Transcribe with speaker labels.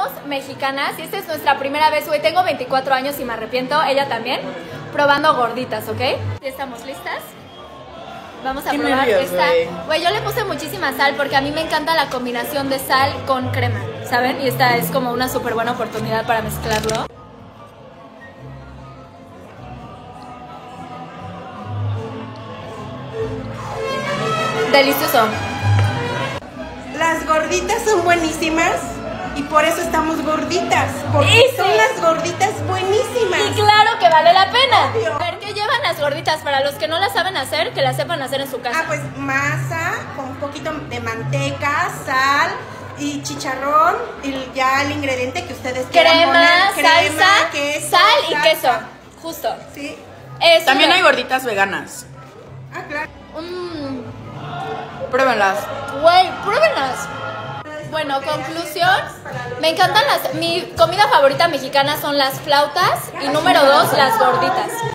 Speaker 1: Somos mexicanas y esta es nuestra primera vez, güey. Tengo 24 años y me arrepiento, ella también, probando gorditas, ¿ok? ¿Ya estamos listas? Vamos a probar
Speaker 2: nervios,
Speaker 1: esta.
Speaker 2: Güey,
Speaker 1: yo le puse muchísima sal porque a mí me encanta la combinación de sal con crema, ¿saben? Y esta es como una súper buena oportunidad para mezclarlo. Delicioso.
Speaker 3: Las gorditas son buenísimas y por eso estamos gorditas. Porque
Speaker 1: Y sí.
Speaker 3: son las gorditas buenísimas.
Speaker 1: Y claro que vale la pena.
Speaker 3: Obvio.
Speaker 1: A ver, ¿qué llevan las gorditas? Para los que no las saben hacer, que las sepan hacer en su casa.
Speaker 3: Ah, pues masa con un poquito de manteca, sal y chicharrón y ya el ingrediente que ustedes quieran
Speaker 1: crema,
Speaker 3: poner. Crema,
Speaker 1: salsa,
Speaker 3: queso,
Speaker 1: sal y
Speaker 3: salsa.
Speaker 1: queso. Justo.
Speaker 3: Sí.
Speaker 1: Eso
Speaker 2: También hay gorditas veganas.
Speaker 3: Ah, claro.
Speaker 1: Mm,
Speaker 2: Pruébenlas.
Speaker 1: Güey, pruébenlas. Bueno, conclusión. Me encantan las. Mi comida favorita mexicana son las flautas. Y número dos, las gorditas.